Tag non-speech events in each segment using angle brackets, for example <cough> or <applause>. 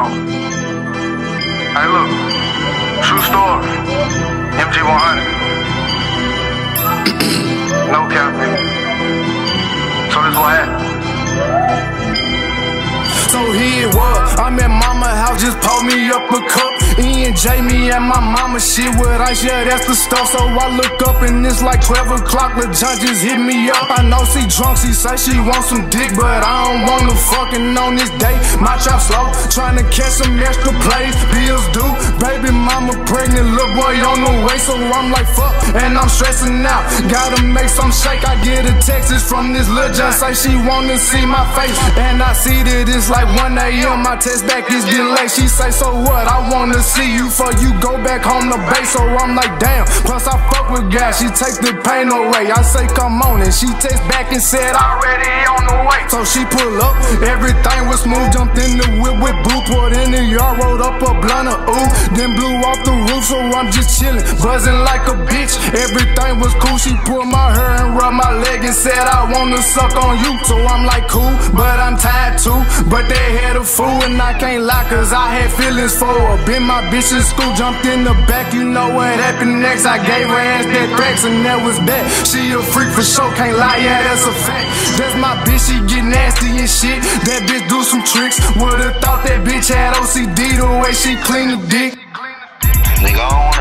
Oh. Hey, look. True story. MG100. <coughs> no cap. So this what happened. So here it was. I'm at mama house, just pour me up a cup. E and J, me and my mama shit with ice, yeah, that's the stuff. So I look up and it's like 12 o'clock. The judge just hit me up. I know she drunk, she say she wants some dick, but I don't want no fucking on this day. My trap slow, trying to catch some extra plays. Bills due, baby mama pregnant, little boy on the way. So I'm like, fuck, and I'm stressing out. Gotta make some shake. I get a text from this little just say she wanna see my face. And I see that it's like 1 a.m. My text back is getting late. She say, so what? I wanna see you for you go back home to base. So I'm like, damn. Plus I fuck with guys. She take the pain away. I say, come on, and she text back and said, already on the way. So she pull up, everything was smooth. Jumped in the whip with boo, poured in the yard, rolled up a blunt of ooh, then blew off the roof. So I'm just chilling, buzzing like a bitch. Everything was cool. She pulled my hair rubbed my leg and said, I wanna suck on you. So I'm like, cool, but I'm tired too. But they had a fool and I can't lie, cause I had feelings for her. Been my bitch in school, jumped in the back. You know what happened next? I gave her ass that threats and that was that. She a freak for sure, can't lie, yeah, that's a fact. That's my bitch, she get nasty and shit. That bitch do some tricks. Would've thought that bitch had OCD the way she clean the dick. Nigga,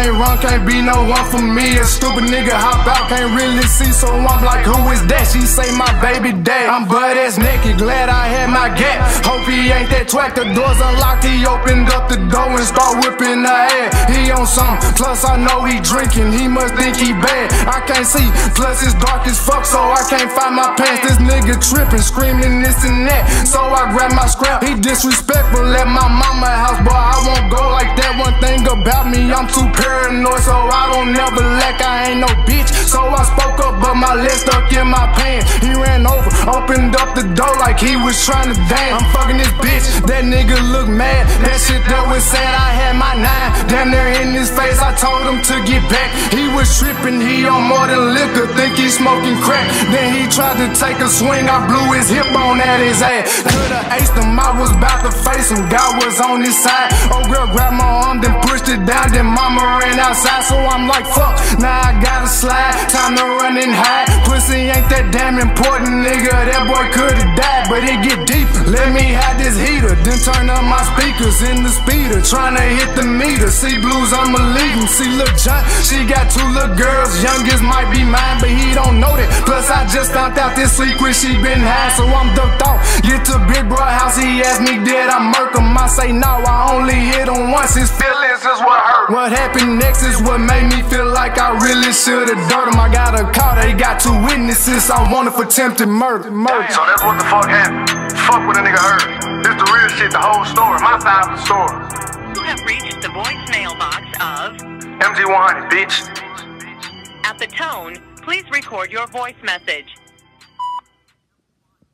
ain't run, can't be no one for me. A stupid nigga hop out, can't really see, so I'm like, who is that? She say my baby dad. I'm butt ass naked, glad I had my gap. Hope he ain't that twack. The doors unlocked, he opened up the door and start whipping the air. He on something, plus I know he drinking. He must think he bad. I can't see, plus it's dark as fuck, so I can't find my pants. This nigga tripping, screaming this and that. So I grab my scrap. He disrespectful at my mama house, but I won't go like that. One thing about me, I'm too paranoid, so I don't never lack. I ain't no bitch, so I spoke up, but my leg stuck in my pants. He ran over, opened up the door like he was trying to dance. I'm fucking this bitch, that nigga look mad. That shit that was said, I had my nine. Damn near in his face, I told him to get back. He was tripping, he on more than liquor, think he smoking crack. Then he tried to take a swing, I blew his hip on at his ass. Could've aced him, I was about to face him. God was on his side. Oh girl grabbed my arm, then pushed it down. Then mama ran outside, so I'm like, fuck. Now I gotta slide. Time to run and hide. Pussy ain't that damn important, nigga. That boy could've died, but it get deep. Let me have this heater, then turn up my speakers in the speeder. Trying to hit the meter. See blues, I'ma leave him. See Lil John, she got two little girls. Youngest might be mine, but he don't know that. Plus, I just found out this secret, she been high, so I'm ducked off. Get to Big Bro house, he asked me, did I? I say, no, I only hit him once. His feelings is what hurt. What happened next is what made me feel like I really should've dirt him. I got a call, they got two witnesses. I wanted for attempted murder. murder. So that's what the fuck happened. Fuck what a nigga heard. This the real shit, the whole story. My side of the story. You have reached the voicemail box of. MG100, bitch. At the tone, please record your voice message.